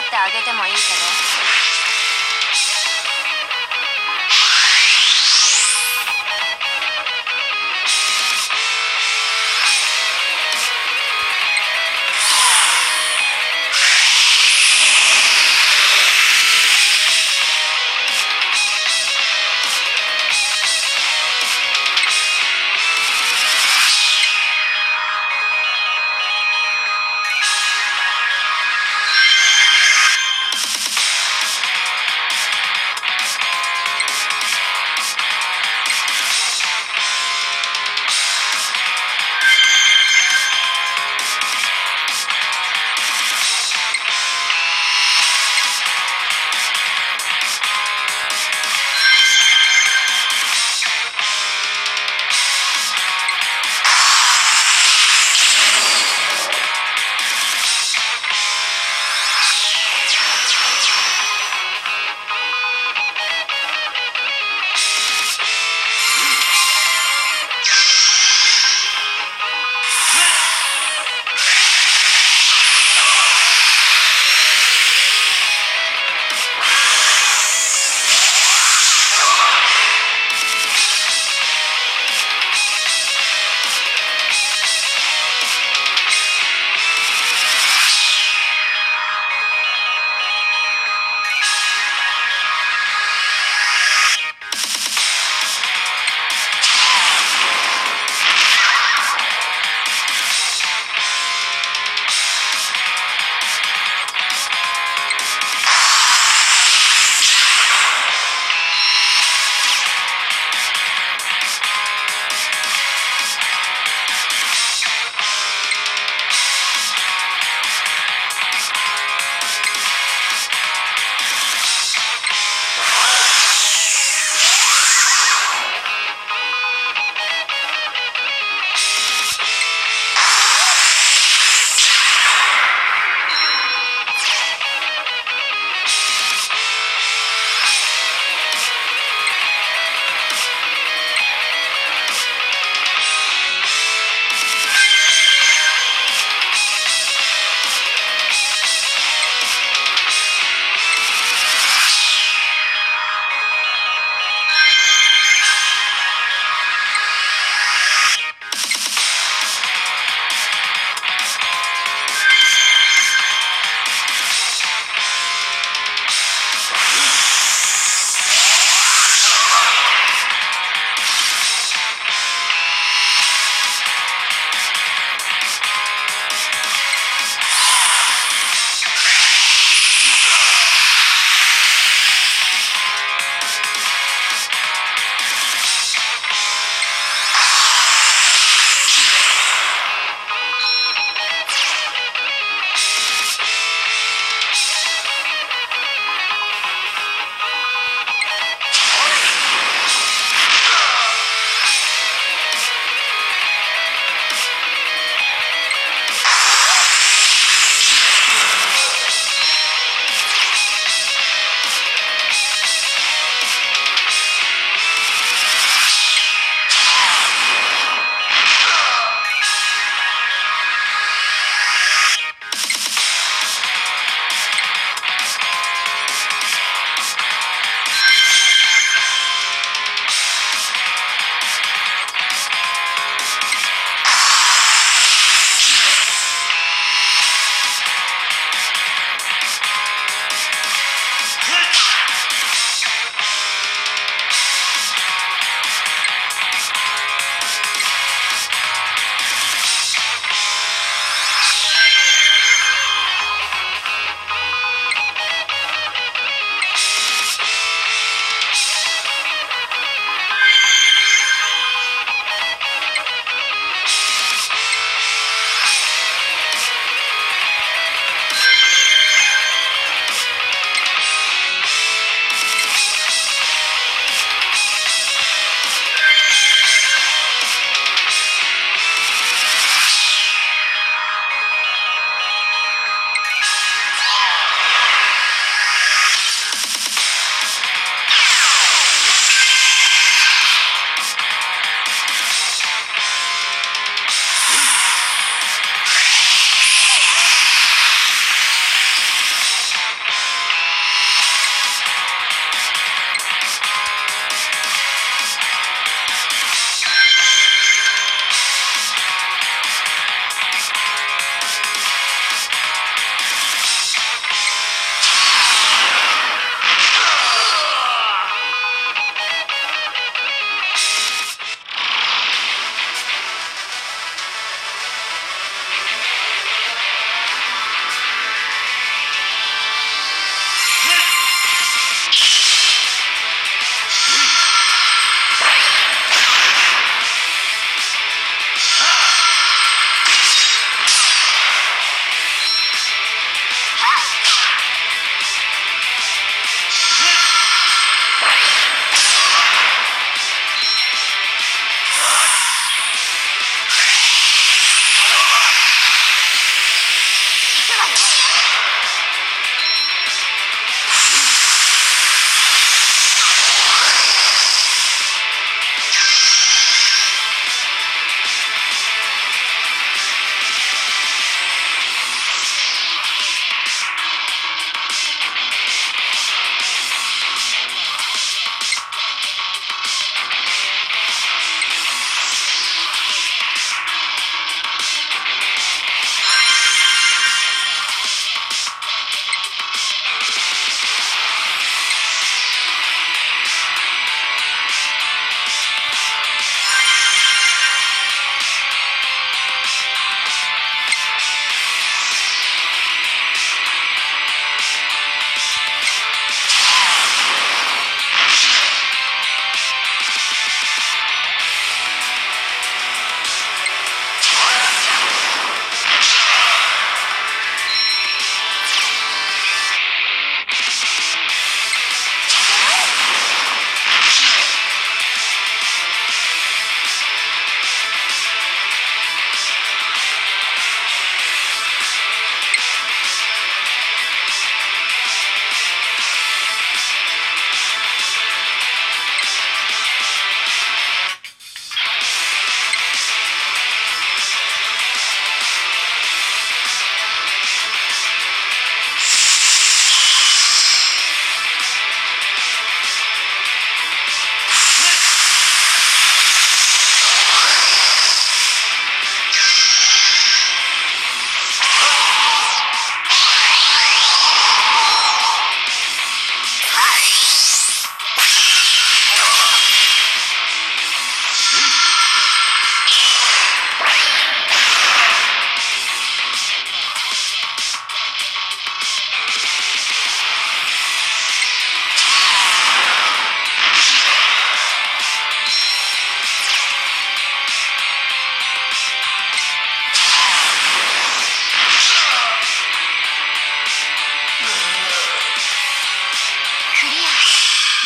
ってあげてもいいけど。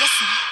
ですね。